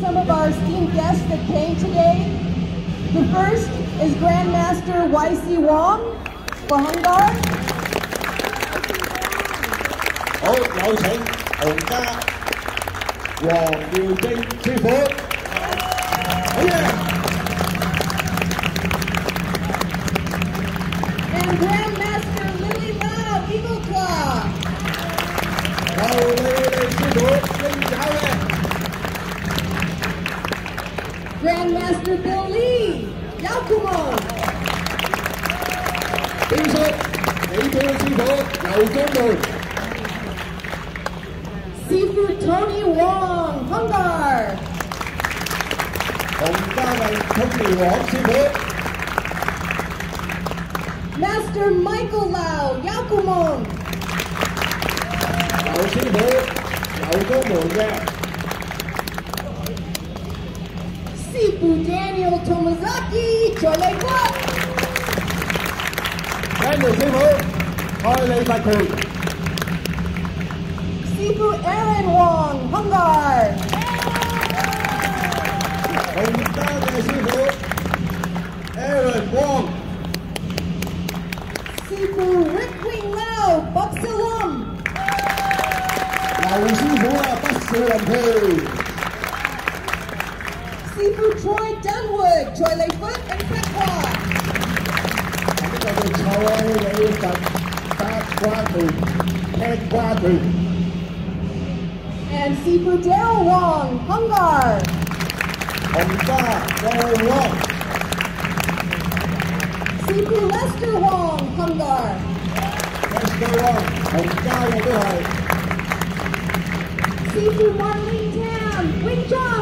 some of our esteemed guests that came today. The first is Grandmaster YC Wong for Hung Gar. 好，有請洪家黃耀晶師傅。好嘢！And Grandmaster Lily Lau Eagle Claw。有你哋師傅。Grandmaster Bill Lee. Giacomo. Binnenschap, 1, 2, Tony Wong, Hung Gar. Hungar Tony Wong, seafood. Master Michael Lau, Giacomo. Yeah. Sifu Daniel Tomizaki Chole Daniel Sifu, Chole Baku. Sifu Aaron Wong Hung Gar. Sifu Aaron Wong. Sifu Rick Wing Lau Baksilum. Lalu Sifu Baksilum Hey people Troy Dunwood, Joy Layfoot and Kakwa. Troy And Sifu Daryl Wong, Hung Gar. Hungar, Daryl Lester Wong, Hung Gar. Lester Wong, Hungar, Sifu Marlene Tam, Wing Chun.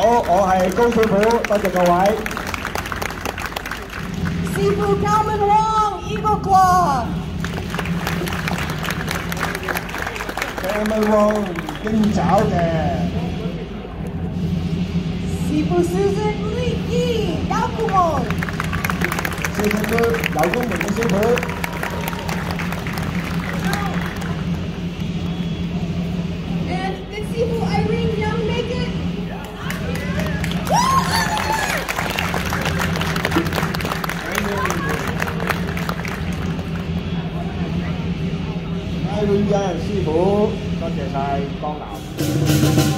好我系高师傅，多谢各位。 Seafood Calvin Wong, Eagle Claw. 郑文旺鹰爪嘅， Seafood Susan Lee Yi, Yakumon. 师傅区有公门嘅师傅， Con.